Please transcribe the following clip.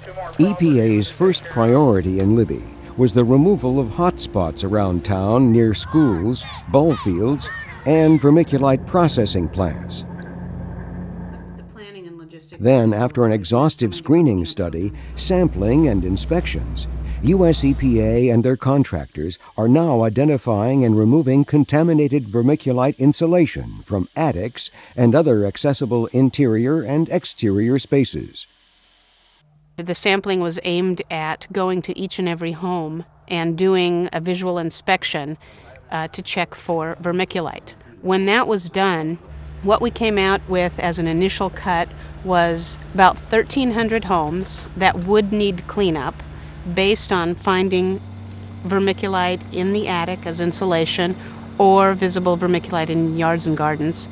EPA's first priority in Libby was the removal of hotspots around town near schools, ball fields, and vermiculite processing plants. Then, after an exhaustive screening study, sampling, and inspections, U.S. EPA and their contractors are now identifying and removing contaminated vermiculite insulation from attics and other accessible interior and exterior spaces. The sampling was aimed at going to each and every home and doing a visual inspection uh, to check for vermiculite. When that was done, what we came out with as an initial cut was about 1,300 homes that would need cleanup based on finding vermiculite in the attic as insulation or visible vermiculite in yards and gardens.